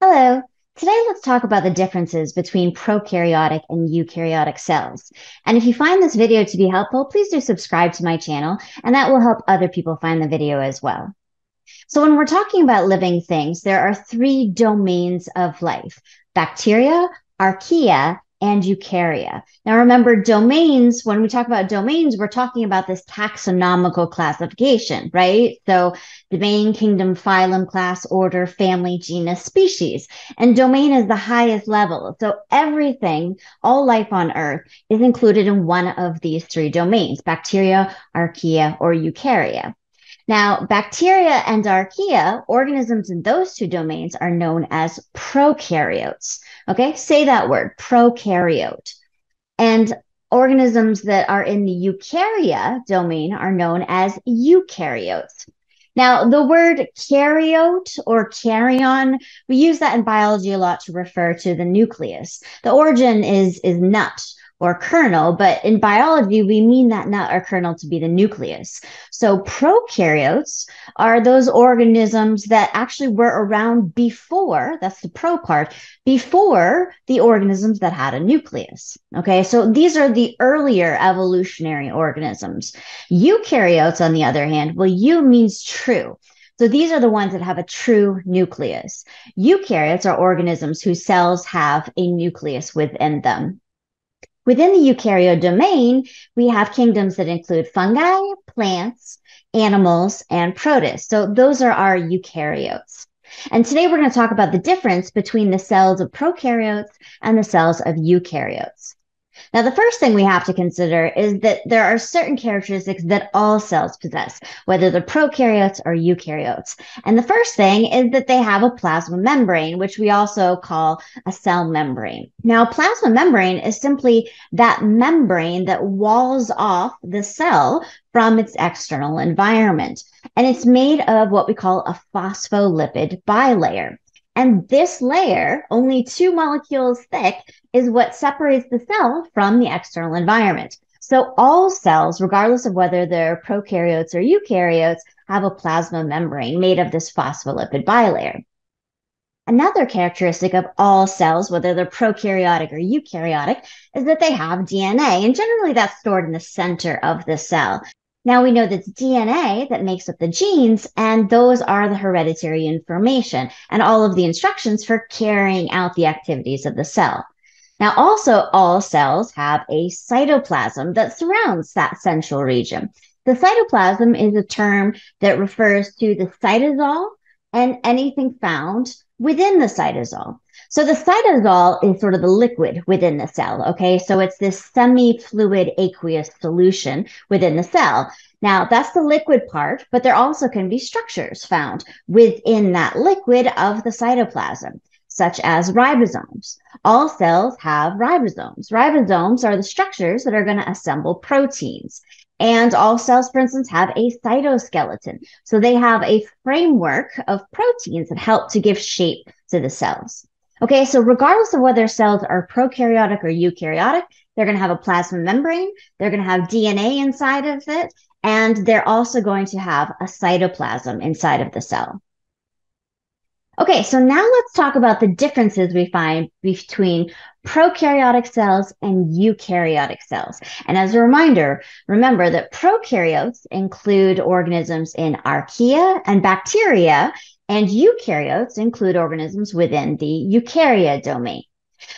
Hello. Today, let's talk about the differences between prokaryotic and eukaryotic cells. And if you find this video to be helpful, please do subscribe to my channel, and that will help other people find the video as well. So when we're talking about living things, there are three domains of life, bacteria, archaea, and eukarya. Now remember domains, when we talk about domains, we're talking about this taxonomical classification, right? So domain, kingdom, phylum, class, order, family, genus, species. And domain is the highest level. So everything, all life on earth is included in one of these three domains, bacteria, archaea, or eukarya. Now, bacteria and archaea, organisms in those two domains are known as prokaryotes. Okay, say that word, prokaryote. And organisms that are in the eukarya domain are known as eukaryotes. Now, the word karyote or karyon, we use that in biology a lot to refer to the nucleus. The origin is, is nut or kernel, but in biology, we mean that nut or kernel to be the nucleus. So prokaryotes are those organisms that actually were around before, that's the pro part, before the organisms that had a nucleus. Okay, so these are the earlier evolutionary organisms. Eukaryotes, on the other hand, well, eu means true. So these are the ones that have a true nucleus. Eukaryotes are organisms whose cells have a nucleus within them. Within the eukaryote domain, we have kingdoms that include fungi, plants, animals, and protists. So those are our eukaryotes. And today we're going to talk about the difference between the cells of prokaryotes and the cells of eukaryotes. Now, the first thing we have to consider is that there are certain characteristics that all cells possess, whether they're prokaryotes or eukaryotes. And the first thing is that they have a plasma membrane, which we also call a cell membrane. Now, plasma membrane is simply that membrane that walls off the cell from its external environment. And it's made of what we call a phospholipid bilayer. And this layer, only two molecules thick, is what separates the cell from the external environment. So all cells, regardless of whether they're prokaryotes or eukaryotes, have a plasma membrane made of this phospholipid bilayer. Another characteristic of all cells, whether they're prokaryotic or eukaryotic, is that they have DNA, and generally that's stored in the center of the cell. Now we know that DNA that makes up the genes, and those are the hereditary information and all of the instructions for carrying out the activities of the cell. Now, also, all cells have a cytoplasm that surrounds that central region. The cytoplasm is a term that refers to the cytosol and anything found within the cytosol. So the cytosol is sort of the liquid within the cell. Okay. So it's this semi-fluid aqueous solution within the cell. Now that's the liquid part, but there also can be structures found within that liquid of the cytoplasm, such as ribosomes. All cells have ribosomes. Ribosomes are the structures that are going to assemble proteins. And all cells, for instance, have a cytoskeleton. So they have a framework of proteins that help to give shape to the cells. Okay, so regardless of whether cells are prokaryotic or eukaryotic, they're going to have a plasma membrane, they're going to have DNA inside of it, and they're also going to have a cytoplasm inside of the cell. Okay, so now let's talk about the differences we find between prokaryotic cells and eukaryotic cells. And as a reminder, remember that prokaryotes include organisms in archaea and bacteria, and eukaryotes include organisms within the eukarya domain.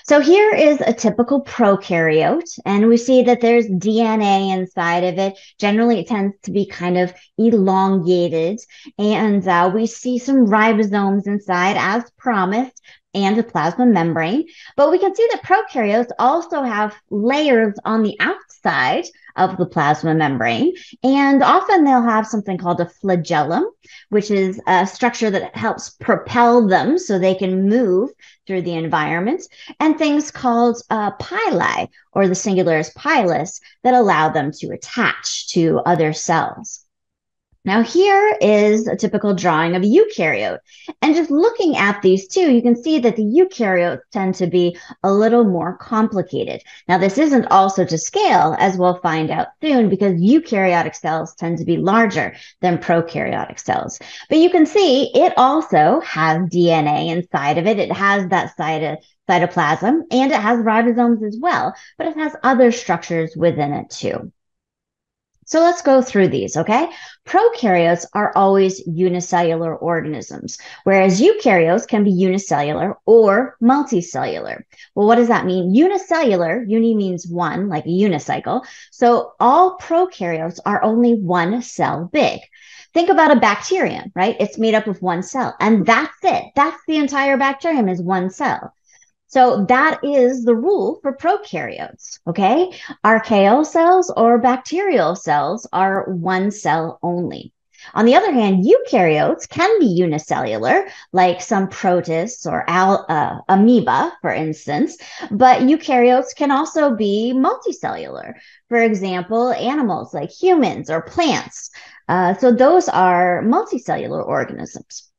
So here is a typical prokaryote, and we see that there's DNA inside of it. Generally, it tends to be kind of elongated, and uh, we see some ribosomes inside as promised and the plasma membrane. But we can see that prokaryotes also have layers on the outside of the plasma membrane. And often they'll have something called a flagellum, which is a structure that helps propel them so they can move through the environment, and things called uh, pili, or the singular is pilus, that allow them to attach to other cells. Now, here is a typical drawing of a eukaryote. And just looking at these two, you can see that the eukaryotes tend to be a little more complicated. Now, this isn't also to scale, as we'll find out soon, because eukaryotic cells tend to be larger than prokaryotic cells. But you can see it also has DNA inside of it. It has that cyto- cytoplasm and it has ribosomes as well, but it has other structures within it too. So let's go through these, okay? Prokaryotes are always unicellular organisms, whereas eukaryotes can be unicellular or multicellular. Well, what does that mean? Unicellular, uni means one, like a unicycle. So all prokaryotes are only one cell big. Think about a bacterium, right? It's made up of one cell, and that's it. That's the entire bacterium is one cell. So that is the rule for prokaryotes. Okay. Archaeal cells or bacterial cells are one cell only. On the other hand, eukaryotes can be unicellular, like some protists or al- uh, amoeba, for instance, but eukaryotes can also be multicellular. For example, animals like humans or plants. Uh, so those are multicellular organisms.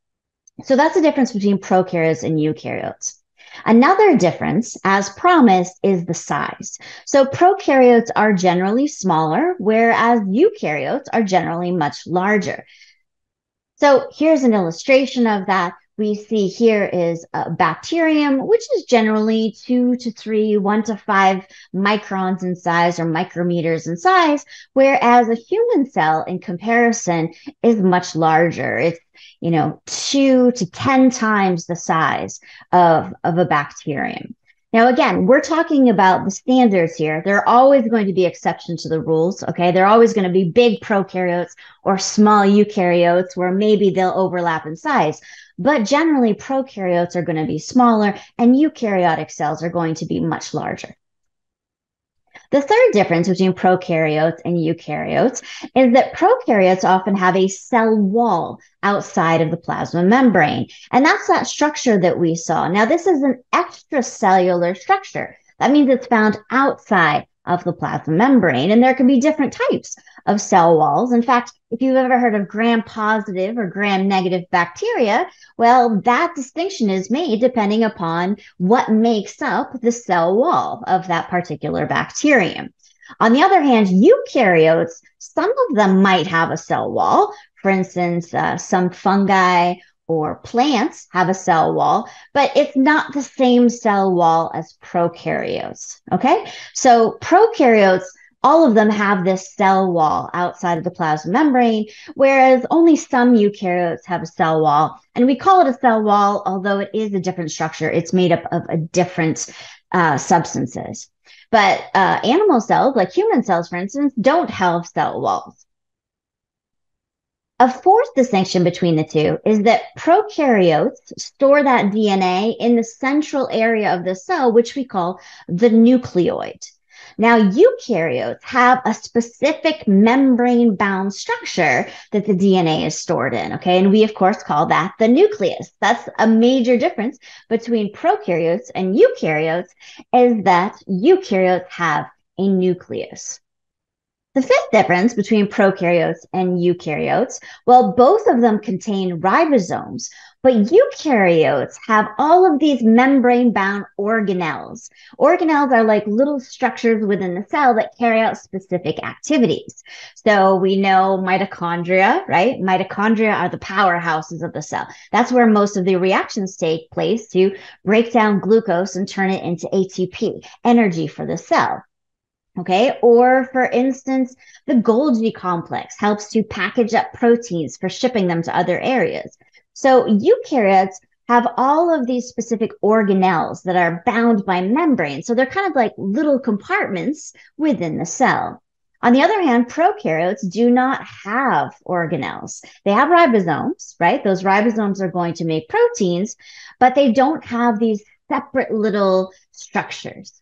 So that's the difference between prokaryotes and eukaryotes. Another difference, as promised, is the size. So prokaryotes are generally smaller, whereas eukaryotes are generally much larger. So here's an illustration of that. We see here is a bacterium, which is generally two to three, one to five microns in size or micrometers in size, whereas a human cell in comparison is much larger. It's you know, two to 10 times the size of, of a bacterium. Now, again, we're talking about the standards here. There are always going to be exceptions to the rules. Okay. They're always going to be big prokaryotes or small eukaryotes where maybe they'll overlap in size. But generally, prokaryotes are going to be smaller and eukaryotic cells are going to be much larger. The third difference between prokaryotes and eukaryotes is that prokaryotes often have a cell wall outside of the plasma membrane. And that's that structure that we saw. Now, this is an extracellular structure. That means it's found outside of the plasma membrane. And there can be different types of cell walls. In fact, if you've ever heard of gram positive or gram negative bacteria, well, that distinction is made depending upon what makes up the cell wall of that particular bacterium. On the other hand, eukaryotes, some of them might have a cell wall. For instance, uh, some fungi or plants have a cell wall, but it's not the same cell wall as prokaryotes. Okay. So prokaryotes, all of them have this cell wall outside of the plasma membrane, whereas only some eukaryotes have a cell wall. And we call it a cell wall, although it is a different structure. It's made up of a different uh, substances. But uh, animal cells, like human cells, for instance, don't have cell walls. A fourth distinction between the two is that prokaryotes store that DNA in the central area of the cell, which we call the nucleoid. Now, eukaryotes have a specific membrane bound structure that the DNA is stored in. Okay. And we, of course, call that the nucleus. That's a major difference between prokaryotes and eukaryotes is that eukaryotes have a nucleus. The fifth difference between prokaryotes and eukaryotes, well, both of them contain ribosomes, but eukaryotes have all of these membrane bound organelles. Organelles are like little structures within the cell that carry out specific activities. So we know mitochondria, right? Mitochondria are the powerhouses of the cell. That's where most of the reactions take place to break down glucose and turn it into ATP, energy for the cell. Okay. Or for instance, the Golgi complex helps to package up proteins for shipping them to other areas. So eukaryotes have all of these specific organelles that are bound by membranes. So they're kind of like little compartments within the cell. On the other hand, prokaryotes do not have organelles. They have ribosomes, right? Those ribosomes are going to make proteins, but they don't have these separate little structures.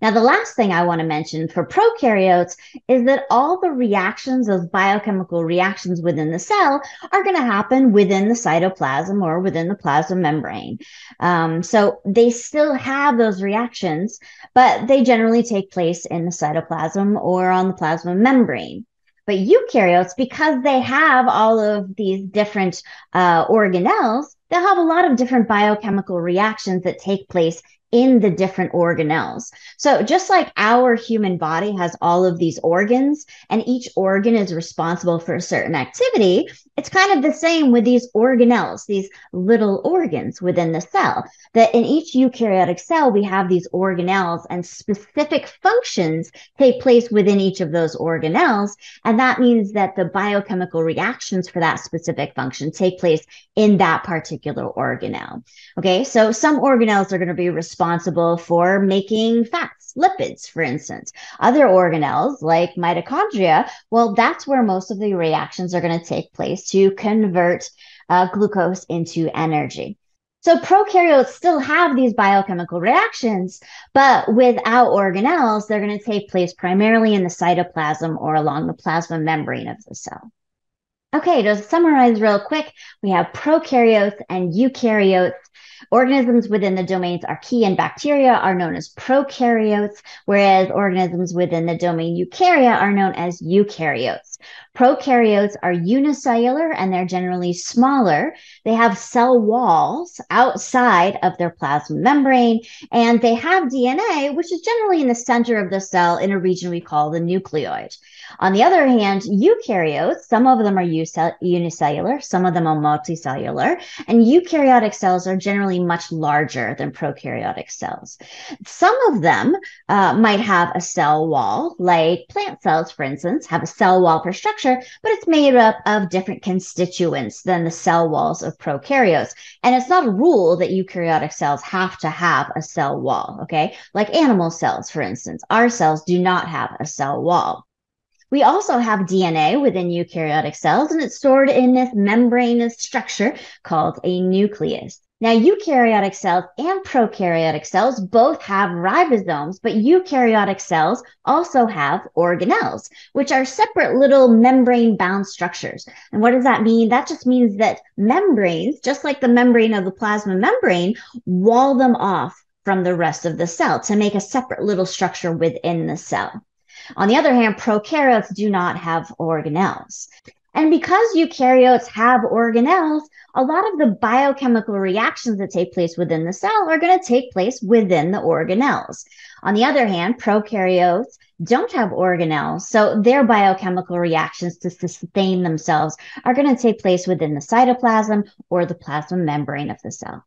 Now, the last thing I want to mention for prokaryotes is that all the reactions, those biochemical reactions within the cell, are going to happen within the cytoplasm or within the plasma membrane. Um, so they still have those reactions, but they generally take place in the cytoplasm or on the plasma membrane. But eukaryotes, because they have all of these different uh, organelles, they'll have a lot of different biochemical reactions that take place in the different organelles. So just like our human body has all of these organs and each organ is responsible for a certain activity, it's kind of the same with these organelles, these little organs within the cell. That in each eukaryotic cell, we have these organelles and specific functions take place within each of those organelles. And that means that the biochemical reactions for that specific function take place in that particular organelle. Okay, so some organelles are going to be responsible for making fats, lipids, for instance. Other organelles, like mitochondria, well, that's where most of the reactions are going to take place to convert uh, glucose into energy. So prokaryotes still have these biochemical reactions, but without organelles, they're going to take place primarily in the cytoplasm or along the plasma membrane of the cell. Okay, to summarize real quick, we have prokaryotes and eukaryotes. Organisms within the domains archaea and bacteria are known as prokaryotes, whereas organisms within the domain eukarya are known as eukaryotes. Prokaryotes are unicellular and they're generally smaller. They have cell walls outside of their plasma membrane, and they have DNA, which is generally in the center of the cell in a region we call the nucleoid. On the other hand, eukaryotes, some of them are unicellular, some of them are multicellular, and eukaryotic cells are generally much larger than prokaryotic cells. Some of them uh, might have a cell wall, like plant cells, for instance, have a cell wall for structure, but it's made up of different constituents than the cell walls of prokaryotes. And it's not a rule that eukaryotic cells have to have a cell wall, okay? Like animal cells, for instance, our cells do not have a cell wall. We also have DNA within eukaryotic cells, and it's stored in this membranous structure called a nucleus. Now, eukaryotic cells and prokaryotic cells both have ribosomes, but eukaryotic cells also have organelles, which are separate little membrane bound structures. And what does that mean? That just means that membranes, just like the membrane of the plasma membrane, wall them off from the rest of the cell to make a separate little structure within the cell. On the other hand, prokaryotes do not have organelles. And because eukaryotes have organelles, a lot of the biochemical reactions that take place within the cell are going to take place within the organelles. On the other hand, prokaryotes don't have organelles, so their biochemical reactions to sustain themselves are going to take place within the cytoplasm or the plasma membrane of the cell.